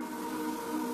うん。